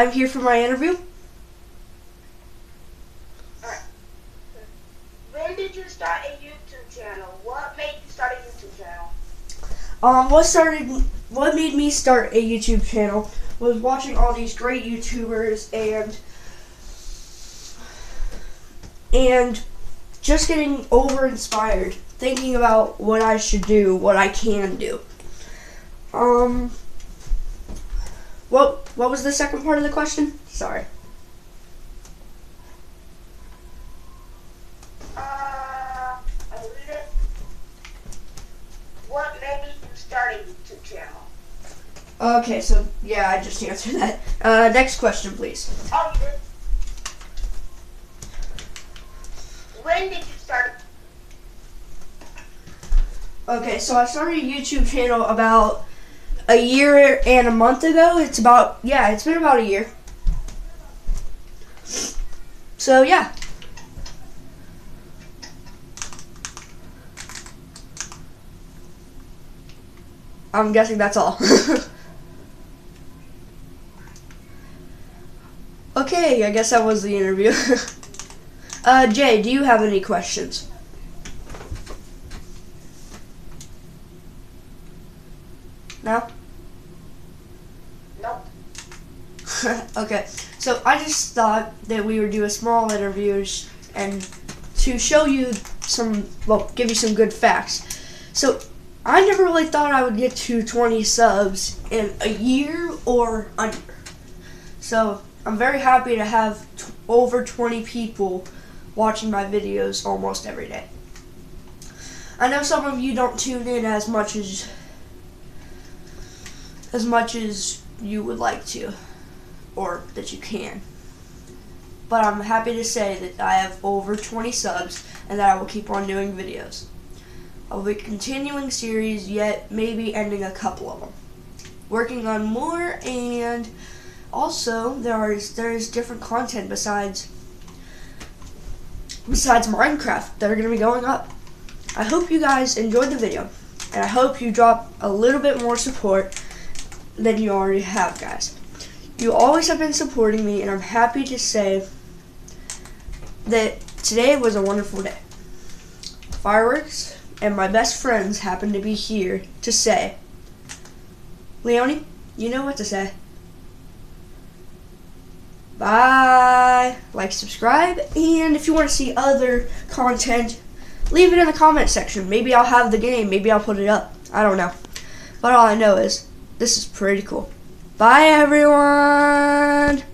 I'm here for my interview. Alright. When did you start a YouTube channel? What made you start a YouTube channel? Um, what started, what made me start a YouTube channel was watching all these great YouTubers and and just getting over inspired, thinking about what I should do, what I can do. Um, what what was the second part of the question? Sorry. Uh, I read it. What made you start a YouTube channel? Okay, so yeah, I just answered that. Uh, next question, please. Did. When did you start? Okay, so I started a YouTube channel about a year and a month ago. It's about yeah, it's been about a year. So yeah. I'm guessing that's all. okay, I guess that was the interview. uh, Jay, do you have any questions? No? okay, so I just thought that we would do a small interviews and to show you some, well, give you some good facts. So I never really thought I would get to 20 subs in a year or under. So I'm very happy to have over 20 people watching my videos almost every day. I know some of you don't tune in as much as as much as you would like to or that you can. But I'm happy to say that I have over 20 subs and that I will keep on doing videos. I will be continuing series yet maybe ending a couple of them. Working on more and also there is there is different content besides besides Minecraft that are going to be going up. I hope you guys enjoyed the video and I hope you drop a little bit more support than you already have, guys. You always have been supporting me, and I'm happy to say that today was a wonderful day. Fireworks and my best friends happened to be here to say, Leonie, you know what to say. Bye. Like, subscribe, and if you want to see other content, leave it in the comment section. Maybe I'll have the game. Maybe I'll put it up. I don't know. But all I know is this is pretty cool. Bye, everyone.